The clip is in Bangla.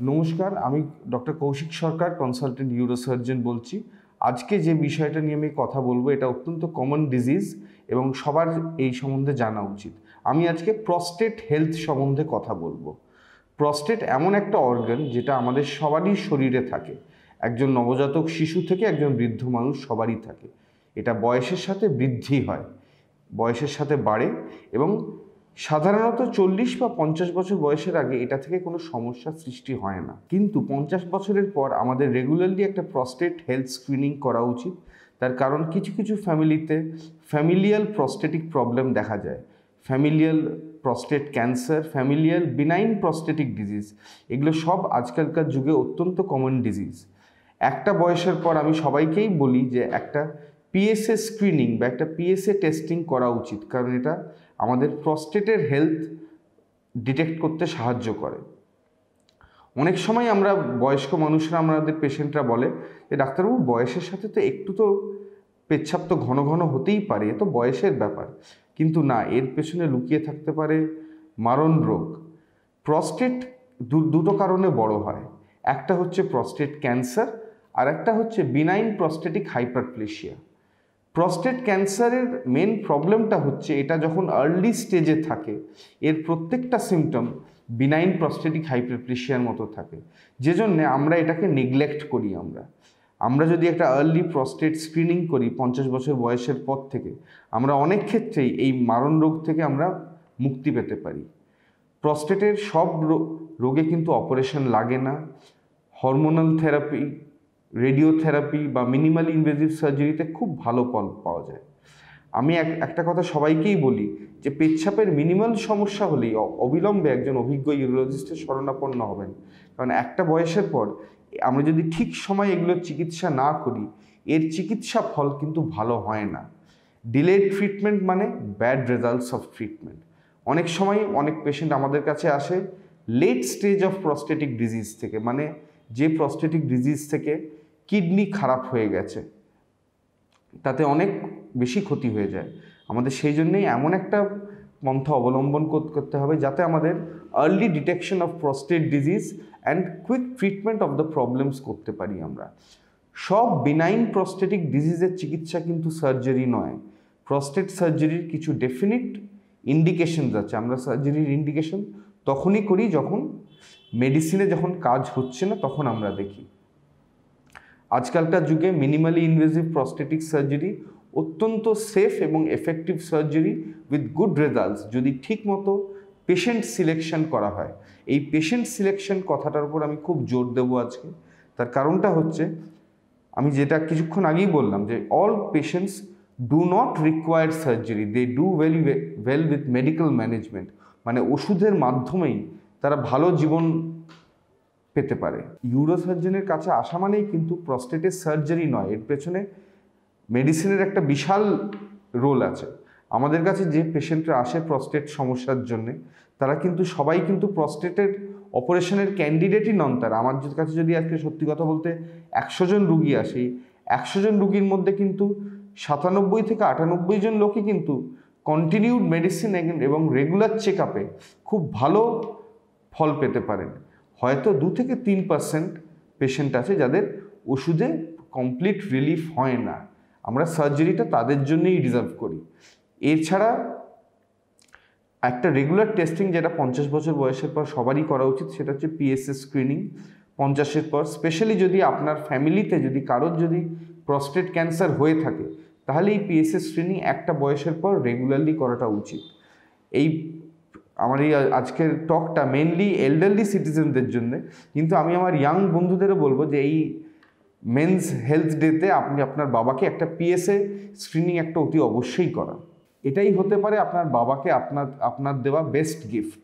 নমস্কার, আমি doctor Kaushik Sarkar consultant urosurgeon বলছি। আজকে যে বিষয়টা নিয়ে আমি কথা বলব, এটা অত্যন্ত কমন ডিজিজ এবং সবার এই সম্বন্ধে জানা উচিত। আমি আজকে প্রস্টেট হেলথ সম্বন্ধে কথা বলব। প্রস্টেট এমন একটা অর্গান যেটা আমাদের সবারই শরীরে থাকে। একজন নবজাতক শিশু থেকে একজন বৃদ্ধ মানুষ সবারই থাকে। এটা বয়সের সাথে বৃদ্ধি হয়, বয়সের সাথে বাড়ে এবং সাধারণত চল্লিশ বা পঞ্চাশ বছর বয়সের আগে এটা থেকে কোনো সমস্যার সৃষ্টি হয় না। কিন্তু পঞ্চাশ বছরের পর আমাদের রেগুলারলি একটা প্রস্টেট হেলথ স্ক্রিনিং করা উচিত। তার কারণ কিছু কিছু ফ্যামিলিতে ফ্যামিলিয়াল প্রস্টেটিক প্রবলেম দেখা যায়। Familial prostate cancer familial benign prostatic disease এগুলো সব আজকালকার যুগে অত্যন্ত কমন ডিজিজ একটা বয়সের পর আমি সবাইকেই বলি যে একটা পিএসএ স্ক্রিনিং বা একটা পিএসএ টেস্টিং করা উচিত। কারণ এটা আমাদের প্রস্টেটের হেলথ ডিটেক্ট করতে সাহায্য করে। অনেক সময় আমরা বয়স্ক মানুষরা, আমাদের পেশেন্টরা বলে যে, ডাক্তারবাবু, বয়সের সাথে তো একটু তো পেচ্ছাপ তো ঘন ঘন হতেই পারে, এ তো বয়সের ব্যাপার। কিন্তু না, এর পেছনে লুকিয়ে থাকতে পারে মারণ রোগ। প্রস্টেট দুটো কারণে বড় হয়। একটা হচ্ছে প্রস্টেট ক্যান্সার আর একটা হচ্ছে বিনাইন প্রস্টেটিক হাইপারপ্লেশিয়া প্রস্টেট ক্যান্সারের মেন প্রবলেমটা হচ্ছে এটা যখন আর্লি স্টেজে থাকে, এর প্রত্যেকটা সিমটম বিনাইন প্রস্টেটিক হাইপারপ্লেশিয়ার মতো থাকে। যে জন্যে আমরা এটাকে নেগলেক্ট করি আমরা। আমরা যদি একটা আর্লি প্রস্টেট স্ক্রিনিং করি পঞ্চাশ বছর বয়সের পর থেকে, আমরা অনেক ক্ষেত্রেই এই মারণ রোগ থেকে আমরা মুক্তি পেতে পারি। প্রস্টেটের সব রোগে কিন্তু অপারেশন লাগে না। হরমোনাল থেরাপি রেডিওথেরাপি বা মিনিমাল ইনভেজিভ সার্জারিতে খুব ভালো ফল পাওয়া যায়। আমি এক, একটা কথা সবাইকেই বলি যে পেচ্ছাপের মিনিমাল সমস্যা হলেই অবিলম্বে একজন অভিজ্ঞ ইউরোলজিস্টের শরণাপন্ন হবেন। কারণ একটা বয়সের পর আমরা যদি ঠিক সময় এগুলোর চিকিৎসা না করি, এর চিকিৎসা ফল কিন্তু ভালো হয় না। ডিলেড ট্রিটমেন্ট মানে ব্যাড রেজাল্টস অফ ট্রিটমেন্ট অনেক সময় অনেক পেশেন্ট আমাদের কাছে আসে late stage of prostatic disease থেকে মানে যে প্রস্টেটিক ডিজিজ থেকে কিডনি খারাপ হয়ে গেছে, তাতে অনেক বেশি ক্ষতি হয়ে যায়। আমাদের সেই জন্যেই এমন একটা পন্থা অবলম্বন করতে হবে যাতে আমাদের early detection of prostate disease and quick treatment of the problems করতে পারি আমরা। সব বিনাইন প্রস্টেটিক ডিজিজের চিকিৎসা কিন্তু সার্জারি নয়। প্রস্টেট সার্জারির কিছু ডেফিনিট ইন্ডিকেশনস আছে। আমরা সার্জারির ইন্ডিকেশন তখনই করি যখন মেডিসিনে যখন কাজ হচ্ছে না, তখন আমরা দেখি। আজকালকার যুগে মিনিমালি ইনভেসিভ প্রস্টেটিক সার্জারি অত্যন্ত সেফ এবং effective surgery with good results যদি ঠিকমতো পেশেন্ট সিলেকশন করা হয়। এই পেশেন্ট সিলেকশন কথাটার উপর আমি খুব জোর দেবো আজকে। তার কারণটা হচ্ছে, আমি যেটা কিছুক্ষণ আগেই বললাম যে all patients do not require surgery they do very well with medical management মানে ওষুধের মাধ্যমেই তারা ভালো জীবন পেতে পারে। ইউরোসার্জনের কাছে আসা মানেই কিন্তু প্রস্টেটের সার্জারি নয়, এর পেছনে মেডিসিনের একটা বিশাল রোল আছে। আমাদের কাছে যে পেশেন্টরা আসে প্রস্টেট সমস্যার জন্যে, তারা কিন্তু, সবাই কিন্তু প্রস্টেটের অপারেশনের ক্যান্ডিডেটই নন তারা। আমার কাছে যদি আজকে সত্যি কথা বলতে একশো জন রুগী আসে একশো জন রুগীর মধ্যে কিন্তু সাতানব্বই থেকে আটানব্বই জন লোকই কিন্তু কন্টিনিউড মেডিসিন এবং রেগুলার চেক খুব ভালো ফল পেতে পারেন। হয়তো দু থেকে তিন পার্সেন্ট পেশেন্ট আছে যাদের ওষুধে কমপ্লিট রিলিফ হয় না। আমরা সার্জারিটা তাদের জন্যই রিজার্ভ করি। এছাড়া একটা রেগুলার টেস্টিং যেটা পঞ্চাশ বছর বয়সের পর সবারই করা উচিত, সেটা হচ্ছে পিএসএস স্ক্রিনিং পঞ্চাশের পর স্পেশালি যদি আপনার ফ্যামিলিতে যদি কারোর যদি প্রস্টেট ক্যান্সার হয়ে থাকে, তাহলে এই পিএসএস স্ক্রিনিং একটা বয়সের পর রেগুলারলি করাটা উচিত। এই আমার এই আজকের টকটা মেনলি এল্ডারলি সিটিজেনদের জন্য। কিন্তু আমি আমার ইয়াং বন্ধুদেরও বলব যে এই মেন্স হেলথ ডেতে আপনি আপনার বাবাকে একটা পিএসএ স্ক্রিনিং একটা অতি অবশ্যই করান। এটাই হতে পারে আপনার বাবাকে আপনার আপনার দেওয়া বেস্ট গিফট